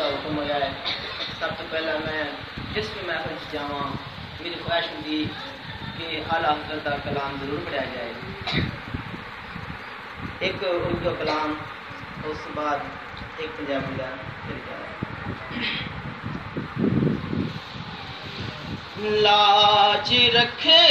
اللہ حکم ہویا ہے سب سے پہلے میں جس بھی محفل جاواں میری خواہش ہوتی کہ اعلیٰ حضرت کا کلام ضرور پڑھایا جائے۔ ایک اردو کلام، اس بعد ایک پنجابی کا پھر کیا۔ لاج رکھے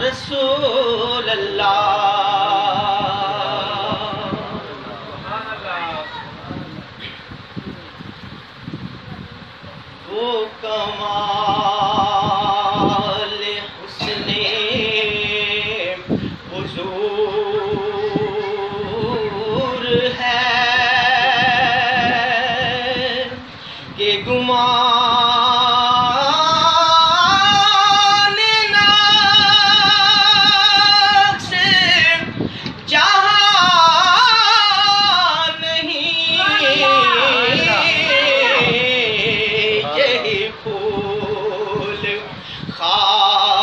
رسول اللہ وہ کمال حسن حضور ہے کہ گمان 好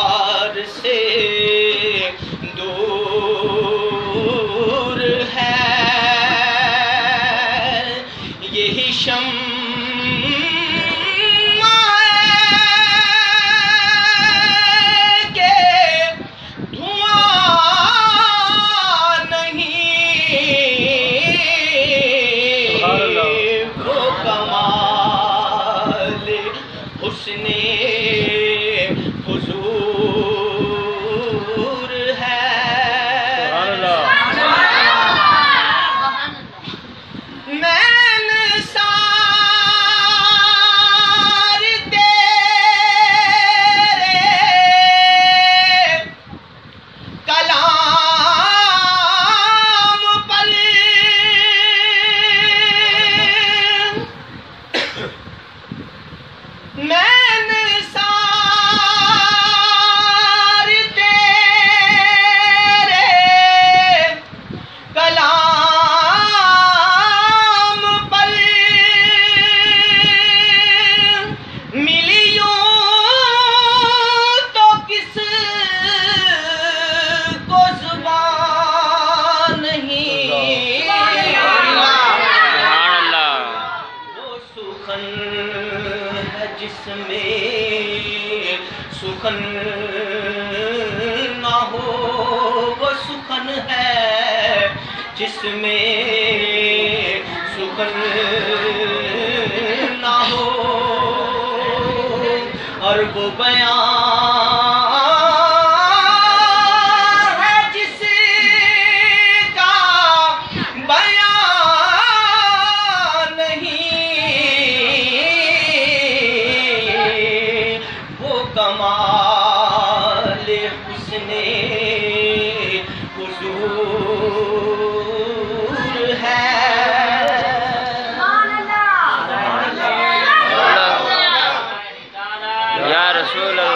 ہے میں سخن نہ ہو، وہ سخن ہے جس میں سخن نہ ہو۔ اور وہ بیان حسن حضور ہے۔ یا رسول اللہ۔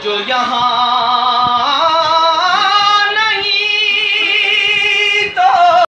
جو یہاں